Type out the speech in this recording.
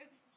it's